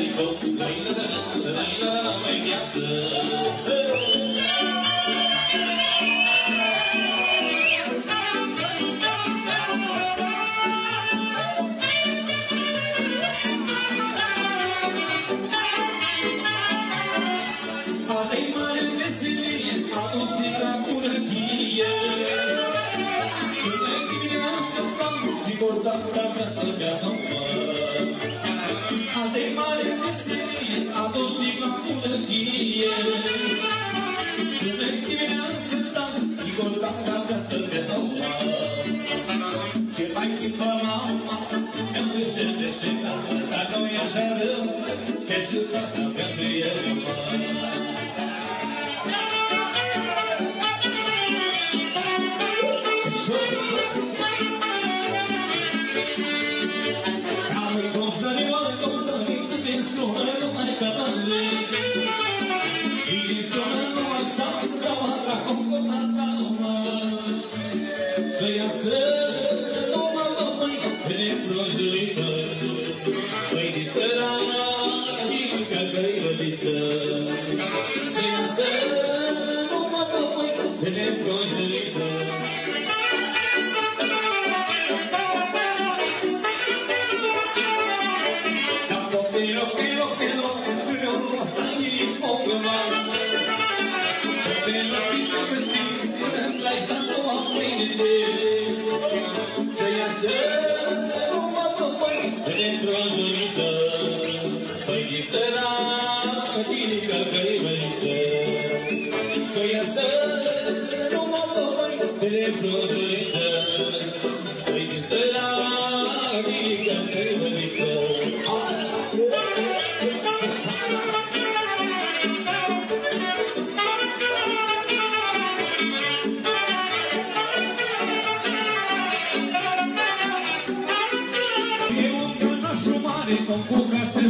mai loc, mai la mai la mai viață. Azi-i mare veselie, adus de la curăchie.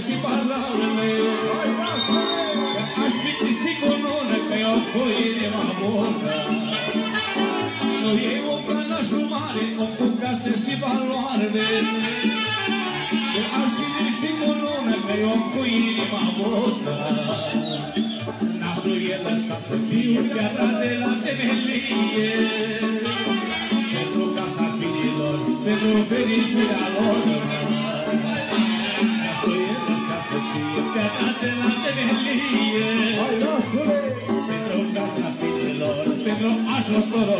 și balaurele Că aș fi și cononă Că eu cu inima bună. Nu e o planașul mare O cu case și valoarele. Că aș fi și cononă Că eu cu inima bună. Nașul e lăsat să fiu Chiar de la temelie son.